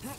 Ugh!